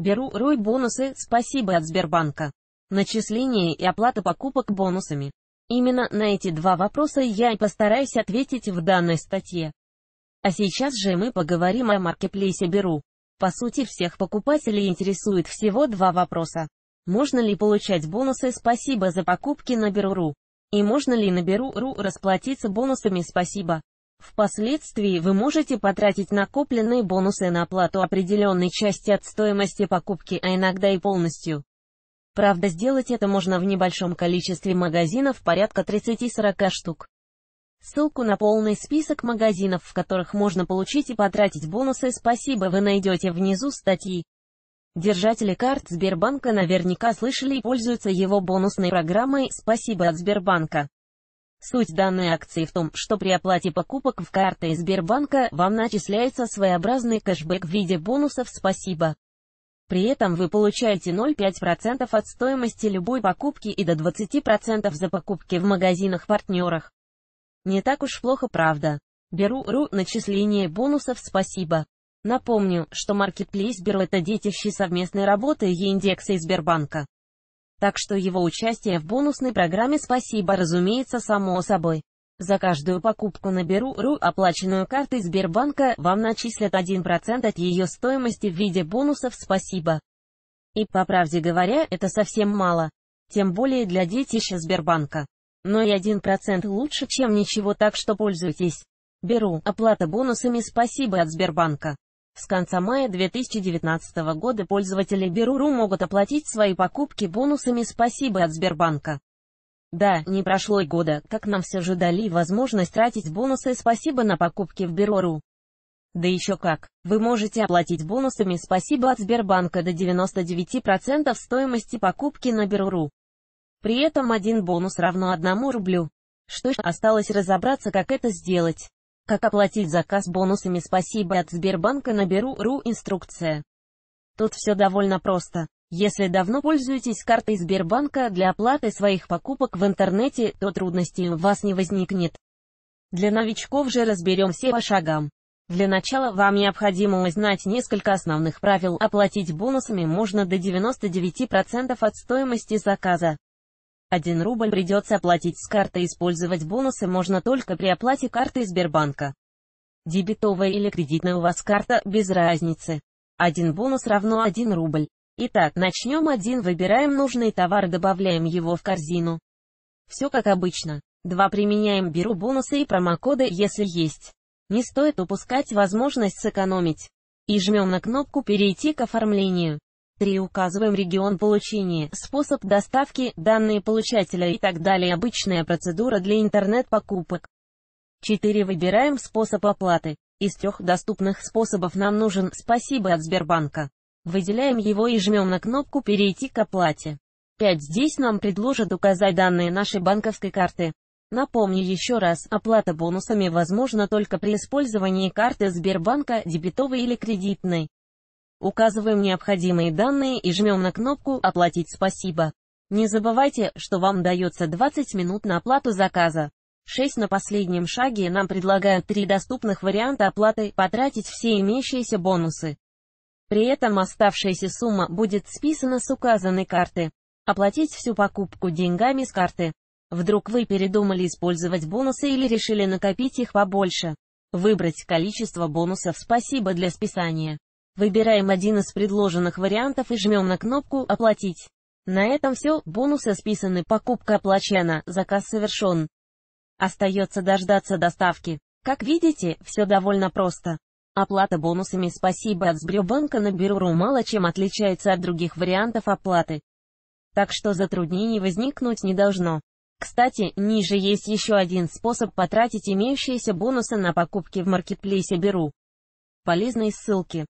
Беру Рой бонусы, спасибо от Сбербанка. Начисление и оплата покупок бонусами. Именно на эти два вопроса я и постараюсь ответить в данной статье. А сейчас же мы поговорим о маркетплейсе Беру. По сути всех покупателей интересует всего два вопроса. Можно ли получать бонусы «Спасибо» за покупки на Беру.ру? И можно ли на Беру.ру расплатиться бонусами «Спасибо»? Впоследствии вы можете потратить накопленные бонусы на оплату определенной части от стоимости покупки, а иногда и полностью. Правда, сделать это можно в небольшом количестве магазинов, порядка 30-40 штук. Ссылку на полный список магазинов, в которых можно получить и потратить бонусы «Спасибо» вы найдете внизу статьи. Держатели карт Сбербанка наверняка слышали и пользуются его бонусной программой «Спасибо от Сбербанка». Суть данной акции в том, что при оплате покупок в карты Сбербанка вам начисляется своеобразный кэшбэк в виде бонусов «Спасибо». При этом вы получаете 0,5% от стоимости любой покупки и до 20% за покупки в магазинах-партнерах. Не так уж плохо, правда. Беру.ру начисление бонусов «Спасибо». Напомню, что Marketplace Беру это детище совместной работы Яндекса и Сбербанка. Так что его участие в бонусной программе «Спасибо» разумеется само собой. За каждую покупку на Беру.ру, оплаченную картой Сбербанка, вам начислят 1% от ее стоимости в виде бонусов «Спасибо». И, по правде говоря, это совсем мало. Тем более для детища Сбербанка. Но и 1% лучше, чем ничего, так что пользуйтесь. Беру. Оплата бонусами «Спасибо» от Сбербанка. С конца мая 2019 года пользователи Беру.ру могут оплатить свои покупки бонусами «Спасибо» от Сбербанка. Да, не прошло и года, как нам все же дали возможность тратить бонусы «Спасибо» на покупки в Беру.ру. Да еще как. Вы можете оплатить бонусами «Спасибо» от Сбербанка до 99% стоимости покупки на Беру.ру. При этом один бонус равно одному рублю. Что ж, осталось разобраться, как это сделать. Как оплатить заказ бонусами «Спасибо» от Сбербанка на Беру.ру инструкция. Тут все довольно просто. Если давно пользуетесь картой Сбербанка для оплаты своих покупок в интернете, то трудностей у вас не возникнет. Для новичков же разберем все по шагам. Для начала вам необходимо узнать несколько основных правил. Оплатить бонусами можно до 99% от стоимости заказа. 1 рубль придется оплатить с карты. Использовать бонусы можно только при оплате картой Сбербанка. Дебетовая или кредитная у вас карта, без разницы. Один бонус равно 1 рубль. Итак, начнем один, выбираем нужный товар, добавляем его в корзину. Все как обычно. 2 применяем беру бонусы и промокоды, если есть. Не стоит упускать возможность сэкономить. И жмем на кнопку «Перейти к оформлению». 3. Указываем регион получения, способ доставки, данные получателя и так далее. Обычная процедура для интернет-покупок. 4. Выбираем способ оплаты. Из трех доступных способов нам нужен «Спасибо» от Сбербанка. Выделяем его и жмем на кнопку «Перейти к оплате». 5. Здесь нам предложат указать данные нашей банковской карты. Напомню еще раз, оплата бонусами возможна только при использовании карты Сбербанка, дебетовой или кредитной. Указываем необходимые данные и жмем на кнопку «Оплатить спасибо». Не забывайте, что вам дается 20 минут на оплату заказа. 6 на последнем шаге нам предлагают три доступных варианта оплаты, потратить все имеющиеся бонусы. При этом оставшаяся сумма будет списана с указанной карты. Оплатить всю покупку деньгами с карты. Вдруг вы передумали использовать бонусы или решили накопить их побольше. Выбрать количество бонусов «Спасибо» для списания. Выбираем один из предложенных вариантов и жмем на кнопку «Оплатить». На этом все, бонусы списаны, покупка оплачена, заказ совершен. Остается дождаться доставки. Как видите, все довольно просто. Оплата бонусами «Спасибо» от Сбербанка на Беру.ру мало чем отличается от других вариантов оплаты. Так что затруднений возникнуть не должно. Кстати, ниже есть еще один способ потратить имеющиеся бонусы на покупки в маркетплейсе Беру. Полезные ссылки.